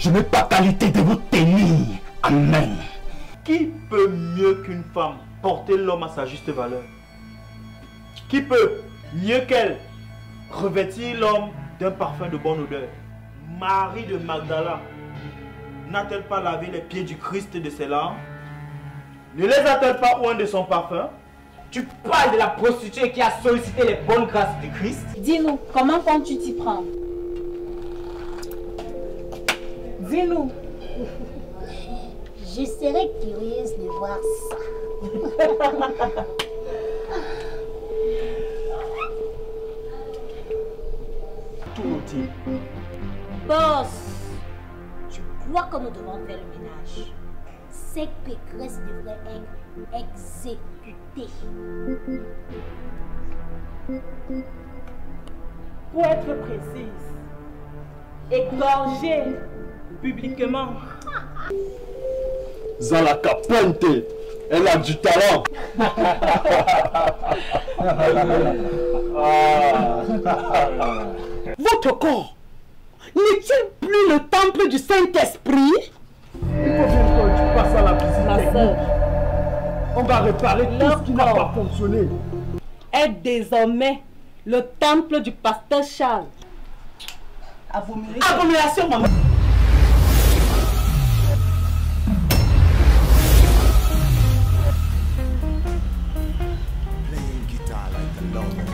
Je n'ai pas qualité de vous tenir. Amen. Qui peut mieux qu'une femme porter l'homme à sa juste valeur? Qui peut mieux qu'elle revêtir l'homme d'un parfum de bonne odeur? Marie de Magdala n'a-t-elle pas lavé les pieds du Christ de ses larmes? Ne les a-t-elle pas oint de son parfum? Tu parles de la prostituée qui a sollicité les bonnes grâces du Christ? Dis-nous, comment comptes-tu t'y prendre? Dis-nous. Je serais curieuse de voir ça. Tout dit. Boss, je crois que nous devons faire le ménage? Ces pécresses devraient être exécutées. Pour être précise, égorgée publiquement. Zalaka Puente, elle a du talent. Votre corps n'est-il plus le temple du Saint-Esprit? Il faut bien que tu passes à la cuisine On va réparer tout ce qui n'a pas fonctionné. est désormais le temple du pasteur Charles. Abomination. Abomination, maman. Playing guitar like a lover.